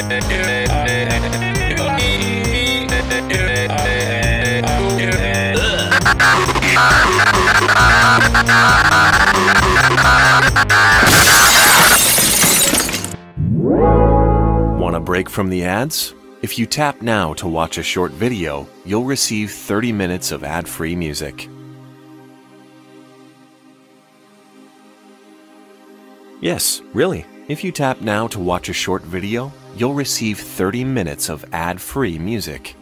Want a break from the ads? If you tap now to watch a short video, you'll receive 30 minutes of ad free music. Yes, really. If you tap now to watch a short video, you'll receive 30 minutes of ad free music.